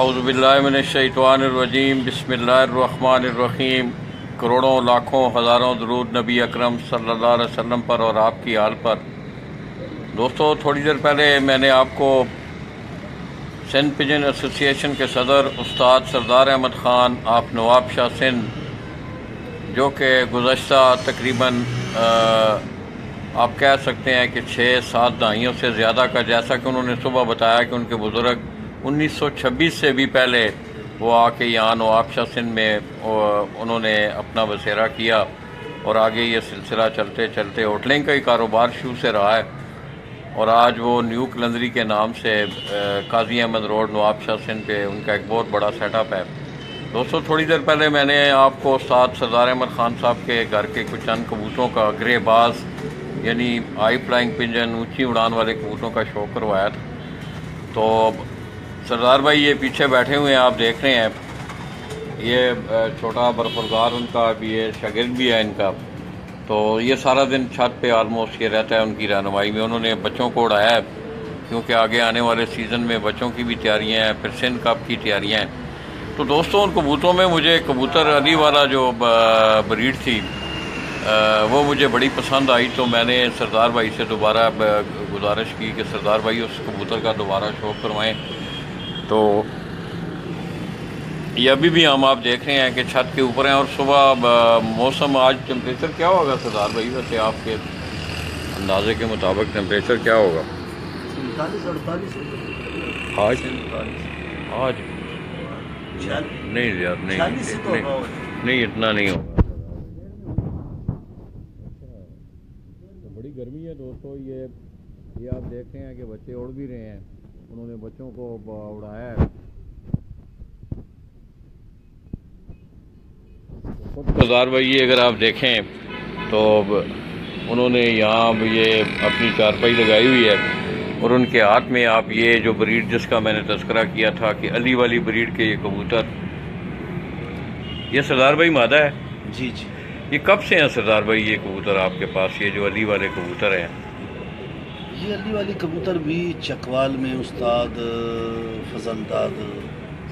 اعوذ باللہ من الشیطان الرجیم، بسم اللہ الرحمن الرحیم۔ کروڑوں، لاکھوں، ہزاروں درود نبی اکرم صلی اللہ علیہ وسلم پر اور آپ کی حال پر۔ دوستو، تھوڑی دیر پہلے میں نے آپ کو سندھ پجن ایسوسی ایشن کے صدر استاد سردار احمد خان، آپ نواب شاہ سندھ، جو کہ گزشتہ تقریباً آپ کہہ سکتے ہیں کہ چھ، سات دہائیوں سے زیادہ کا، جیسا کہ انہوں نے صبح بتایا کہ ان کے بزرگ انیس سو چھبیس سے بھی پہلے وہ آ کے یہاں نواب شاہ سندھ میں انہوں نے اپنا بسیرا کیا اور آگے یہ سلسلہ چلتے چلتے ہوٹلنگ کا ہی کاروبار شروع سے رہا ہے اور آج وہ نیو کلندری کے نام سے قاضی احمد روڈ نواب شاہ سندھ پہ ان کا ایک بہت بڑا سیٹ اپ ہے۔ دوستو، تھوڑی دیر پہلے میں نے آپ کو استاد سردار احمد خان صاحب کے گھر کے کچھ چند کبوتروں کا گرے باز یعنی آئی فلائنگ پنجن، اونچی اڑان والے کبوتروں کا شو کروایا تھا۔ تو سردار بھائی یہ پیچھے بیٹھے ہوئے ہیں، آپ دیکھ رہے ہیں۔ یہ چھوٹا برفردار ان کا ابھی یہ شاگرد بھی ہے ان کا۔ تو یہ سارا دن چھت پہ آلموسٹ یہ رہتا ہے ان کی رہنمائی میں۔ انہوں نے بچوں کو اڑایا ہے، کیونکہ آگے آنے والے سیزن میں بچوں کی بھی تیاریاں ہیں، پھر سندھ کپ کی تیاریاں ہیں۔ تو دوستوں، ان کبوتروں میں مجھے کبوتر علی والا جو بریڈ تھی وہ مجھے بڑی پسند آئی۔ تو میں نے سردار بھائی سے دوبارہ گزارش کی کہ سردار بھائی اس کبوتر کا دوبارہ شوق کروائیں۔ تو یہ ابھی بھی ہم آپ دیکھ رہے ہیں کہ چھت کے اوپر ہیں اور صبح موسم آج ٹیمپریچر کیا ہوگا سردار بھائی؟ ویسے آپ کے اندازے کے مطابق ٹیمپریچر کیا ہوگا؟ آج؟ آج؟ نہیں نہیں نہیں اتنا نہیں ہوگا۔ بڑی گرمی ہے دوستو یہ یہ آپ دیکھ رہے ہیں کہ بچے اڑ بھی رہے ہیں۔ انہوں نے بچوں کو اڑایا ہے۔ خود بھائی اگر آپ دیکھیں تو انہوں نے یہاں یہ اپنی چارپائی لگائی ہوئی ہے اور ان کے ہاتھ میں آپ یہ جو بریڈ جس کا میں نے تذکرہ کیا تھا کہ علی والی بریڈ کے یہ کبوتر۔ یہ سردار بھائی مادہ ہے؟ جی جی۔ یہ کب سے ہیں سردار بھائی یہ کبوتر آپ کے پاس؟ یہ جو علی والے کبوتر ہیں۔ یہ علی والی کبوتر بھی چکوال میں استاد فضل داد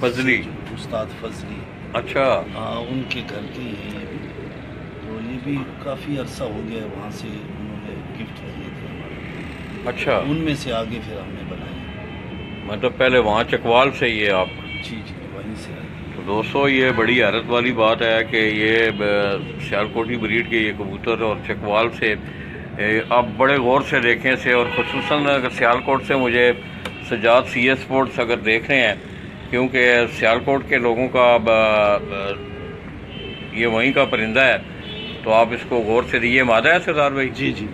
فضلی؟ استاد فضلی۔ اچھا۔ ہاں ان کے گھر یہ بھی تو یہ بھی کافی عرصہ ہو گیا وہاں سے انہوں نے گفٹ دیے تھے ہمارے اچھا۔ ان میں سے آگے پھر ہم نے بنائے مطلب پہلے وہاں چکوال سے یہ آپ۔ جی جی وہیں سے تو دوستو یہ بڑی حیرت والی بات ہے کہ یہ سیالکوٹی بریڈ کے یہ کبوتر اور چکوال سے آپ بڑے غور سے دیکھیں، سے اور خصوصاً اگر سیالکوٹ سے مجھے سجاد سی ایس اسپورٹس اگر دیکھ رہے ہیں، کیونکہ سیالکوٹ کے لوگوں کا یہ وہیں کا پرندہ ہے، تو آپ اس کو غور سے دیے مادہ ہے سردار بھائی؟ جی جی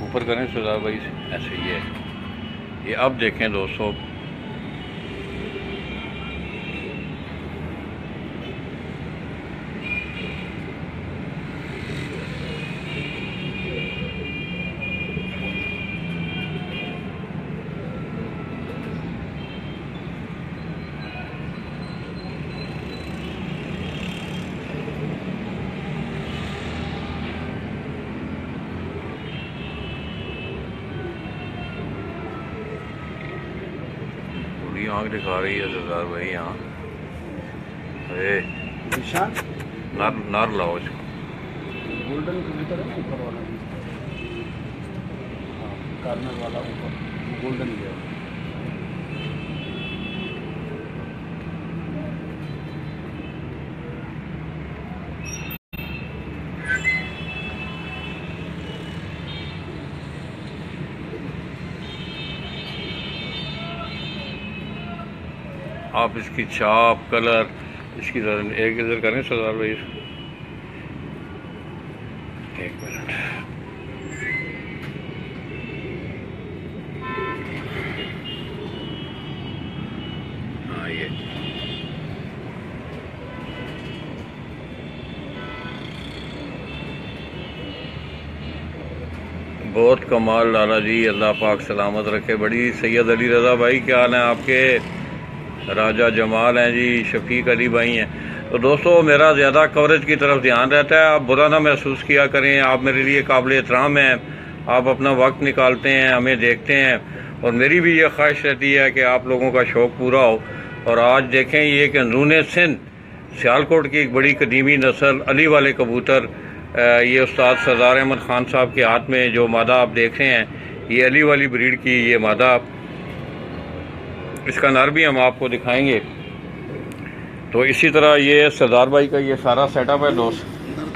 اوپر کریں سردار بھائی ایسے ہی ہے۔ یہ اب دیکھیں دوستو آنکھ دکھا رہی ہے سردار بھائی یہاں۔ نار نار لاؤ اس کو۔ گولڈن کبوتر ہے اوپر والا؟ ہاں کارنر والا اوپر گولڈن گیا۔ آپ اس کی چھاپ، کلر، اس کی ایک نظر کریں سردار بھائی ایک منٹ۔ ہاں یہ۔ بہت کمال لالا جی اللہ پاک سلامت رکھے۔ بڑی سید علی رضا بھائی، کیا حال ہیں آپ کے؟ راجہ جمال ہیں جی شفیق علی بھائی ہیں۔ تو دوستو، میرا زیادہ کوریج کی طرف دھیان رہتا ہے۔ آپ برا نہ محسوس کیا کریں، آپ میرے لیے قابل احترام ہیں۔ آپ اپنا وقت نکالتے ہیں، ہمیں دیکھتے ہیں۔ اور میری بھی یہ خواہش رہتی ہے کہ آپ لوگوں کا شوق پورا ہو۔ اور آج دیکھیں یہ کہ اندرون سندھ، سیالکوٹ کی ایک بڑی قدیمی نسل، علی والے کبوتر یہ استاد سردار احمد خان صاحب کے ہاتھ میں جو مادہ آپ دیکھ رہے ہیں، یہ علی والی بریڈ کی یہ مادہ اس کا نر بھی ہم آپ کو دکھائیں گے۔ تو اسی طرح یہ سردار بھائی کا یہ سارا سیٹ اپ ہے دوست۔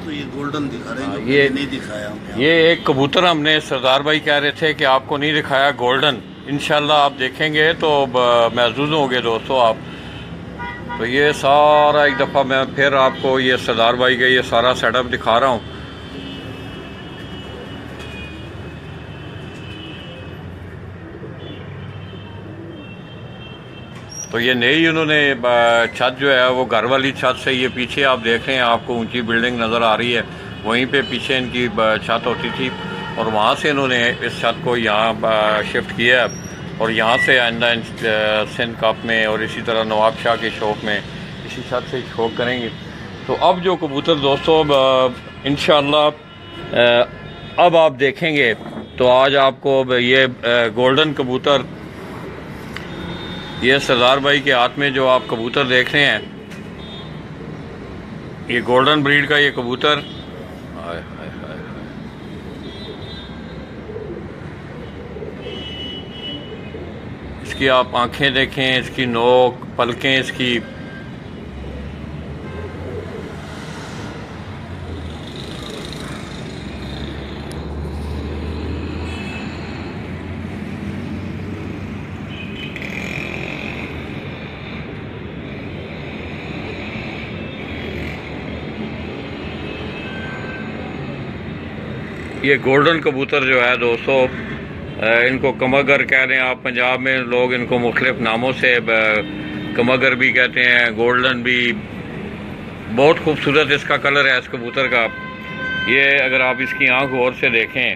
تو یہ گولڈن دکھا رہے ہیں یہ نہیں دکھایا یہ ایک کبوتر ہم نے سردار بھائی کہہ رہے تھے کہ آپ کو نہیں دکھایا گولڈن انشاءاللہ آپ دیکھیں گے تو محظوظ ہوں گے دوستو آپ۔ تو یہ سارا ایک دفعہ میں پھر آپ کو یہ سردار بھائی کا یہ سارا سیٹ اپ دکھا رہا ہوں۔ تو یہ نئی انہوں نے چھت جو ہے، وہ گھر والی چھت سے یہ پیچھے آپ دیکھ رہے ہیں، آپ کو اونچی بلڈنگ نظر آ رہی ہے، وہیں پہ پیچھے ان کی چھت ہوتی تھی اور وہاں سے انہوں نے اس چھت کو یہاں شفٹ کیا ہے اور یہاں سے آئندہ سندھ کپ میں اور اسی طرح نواب شاہ کے شوق میں اسی چھت سے شوق کریں گے۔ تو اب جو کبوتر دوستوں انشاءاللہ اب آپ دیکھیں گے تو آج آپ کو یہ گولڈن کبوتر یہ سردار بھائی کے ہاتھ میں جو آپ کبوتر دیکھ رہے ہیں، یہ گولڈن بریڈ کا یہ کبوتر۔ اس کی آپ آنکھیں دیکھیں، اس کی نوک، پلکیں، اس کی یہ گولڈن کبوتر جو ہے دوستو ان کو کمگر کہہ رہے ہیں آپ پنجاب میں، لوگ ان کو مختلف ناموں سے کمگر بھی کہتے ہیں، گولڈن بھی۔ بہت خوبصورت اس کا کلر ہے اس کبوتر کا۔ یہ اگر آپ اس کی آنکھ غور سے دیکھیں